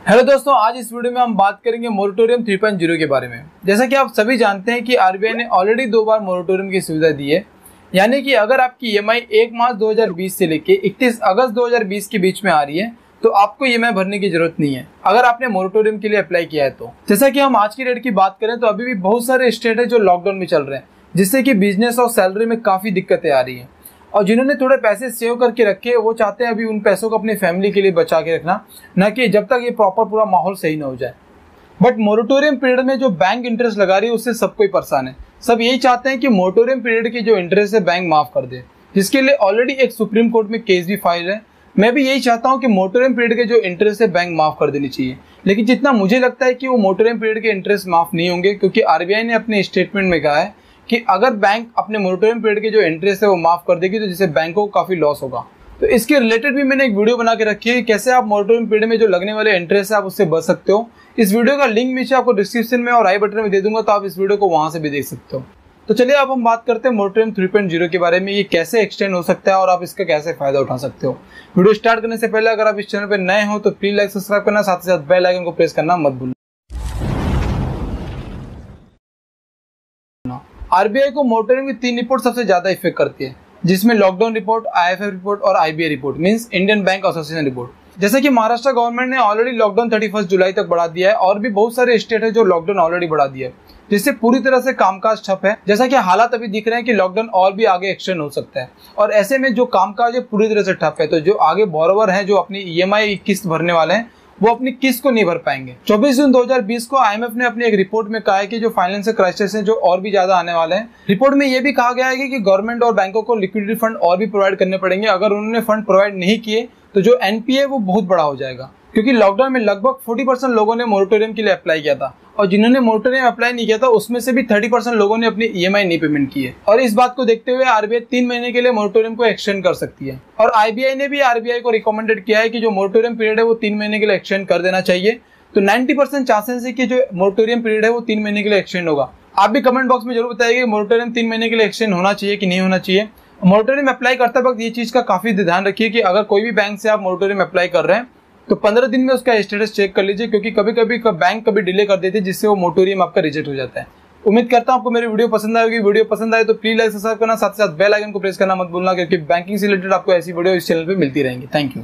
Hello दोस्तों, आज इस वीडियो में हम बात करेंगे मोरिटोरियम 3.0 के बारे में। जैसा कि आप सभी जानते हैं कि आरबीआई ने ऑलरेडी दो बार मोरिटोरियम की सुविधा दी है। यानी कि अगर आपकी ई एक मार्च 2020 से लेके 31 अगस्त 2020 के बीच में आ रही है तो आपको ई भरने की ज़रूरत नहीं है, अगर आपने मोरिटोरियम के लिए अप्लाई किया है तो। जैसा कि हम आज की डेट की बात करें तो अभी भी बहुत सारे स्टेट है जो लॉकडाउन में चल रहे हैं, जिससे कि बिज़नेस और सैलरी में काफ़ी दिक्कतें आ रही है। और जिन्होंने थोड़े पैसे सेव करके रखे, वो चाहते हैं अभी उन पैसों को अपनी फैमिली के लिए बचा के रखना, न कि जब तक ये प्रॉपर पूरा माहौल सही ना हो जाए। बट मोरिटोरियम पीरियड में जो बैंक इंटरेस्ट लगा रही है, उससे सब कोई परेशान है। सब यही चाहते हैं कि मोरिटोरियम पीरियड की जो इंटरेस्ट है बैंक माफ़ कर दे। जिसके लिए ऑलरेडी एक सुप्रीम कोर्ट में केस भी फ़ाइल है। मैं भी यही चाहता हूँ कि मोटोरियम पीरियड के जो इंटरेस्ट है बैंक माफ़ कर देनी चाहिए। लेकिन जितना मुझे लगता है कि वो मोटोरियम पीरियड के इंटरेस्ट माफ़ नहीं होंगे, क्योंकि आरबीआई ने अपने स्टेटमेंट में कहा है कि अगर बैंक अपने मोरिटोरियम पीरियड के जो इंटरेस्ट है वो माफ़ कर देगी तो जिससे बैंकों को काफ़ी लॉस होगा। तो इसके रिलेटेड भी मैंने एक वीडियो बना के रखी है कैसे आप मोरिटोरियम पीरियड में जो लगने वाले इंटरेस्ट है आप उससे बच सकते हो। इस वीडियो का लिंक नीचे आपको डिस्क्रिप्शन में और आई बटन में दे दूँगा तो आप इस वीडियो को वहाँ से भी देख सकते हो। तो चलिए अब हम बात करते हैं मोरिटोरियम 3.0 के बारे में, ये कैसे एक्सटेंड हो सकता है और आप इसका कैसे फ़ायदा उठा सकते हो। वीडियो स्टार्ट करने से पहले अगर आप इस चैनल पर नए हो तो प्लीज़ लाइक सब्सक्राइब करना, साथ ही साथ बेल आइकन को प्रेस करना मत भूलना आरबीआई को मोटरिंग में तीन रिपोर्ट सबसे ज़्यादा इफ़ेक्ट करती है, जिसमें लॉकडाउन रिपोर्ट आईएफएफ रिपोर्ट और IBI report means Indian bank association report जैसे कि महाराष्ट्र गवर्नमेंट ने ऑलरेडी लॉकडाउन थर्टी जुलाई तक बढ़ा दिया है और भी बहुत सारे स्टेट है जो लॉकडाउन ऑलरेडी बढ़ा दिया है, जिससे पूरी तरह से कामकाज ठप है। जैसा कि हालात अभी दिख रहे हैं कि लॉकडाउन और भी आगे एक्सटेंड हो सकता है। और ऐसे में जो कामकाज है पूरी तरह से ठप है तो जो आगे बोरोवर है, जो अपनी ईएमआई किस्त भरने वाले हैं वो अपनी किस्त को नहीं भर पाएँगे? 24 जून 2020 को आईएमएफ ने अपनी एक रिपोर्ट में कहा है कि जो फाइनेंशियल क्राइसिस है, जो और भी ज़्यादा आने वाले हैं, रिपोर्ट में यह भी कहा गया है कि गवर्नमेंट और बैंकों को लिक्विडिटी फंड और भी प्रोवाइड करने पड़ेंगे। अगर उन्होंने फंड प्रोवाइड नहीं किए तो जो एनपीए वो बहुत बड़ा हो जाएगा। क्योंकि लॉकडाउन में लगभग 40 परसेंट लोगों ने मोरिटोरियम के लिए अप्लाई किया था। और जिन्होंने मोरिटोरियम अप्लाई नहीं किया था, उसमें से भी 30 परसेंट लोगों ने अपनी ई नहीं पेमेंट की है। और इस बात को देखते हुए आरबीआई तीन महीने के लिए मोरिटोरियम को एक्सटेंड कर सकती है। और आईबीआई ने भी आरबीआई को रिकमेंडेड किया है कि जो मोरिटोरियम पीरियड है, वो तीन महीने के लिए एक्सटेंड कर देना चाहिए। तो नाइन्टी परसेंट चांसेस है कि जो मोरिटोरियम पीरियड है, वो तीन महीने के लिए एक्सटेंड होगा। आप भी कमेंट बॉक्स में ज़रूर बताइए मोरिटोरियम तीन महीने के लिए एक्सटेंड होना चाहिए कि नहीं होना चाहिए। मोरिटोरियम अप्लाई करते वक्त ये चीज़ का काफ़ी ध्यान रखिए कि अगर कोई भी बैंक से आप मोरिटोरियम अप्लाई कर रहे हैं तो पंद्रह दिन में उसका स्टेटस चेक कर लीजिए, क्योंकि कभी कभी बैंक कभी डिले कर देती है, जिससे वो मोटोरियम आपका रिजेक्ट हो जाता है। उम्मीद करता हूँ आपको मेरी वीडियो पसंद आएगी। वीडियो पसंद आए तो प्लीज़ लाइक सब्सक्राइब करना, साथ साथ बेल आइकन को प्रेस करना मत भूलना, क्योंकि बैंकिंग से रिलेटेड आपको ऐसी वीडियो इस चैनल पे मिलती रहेंगी। Thank you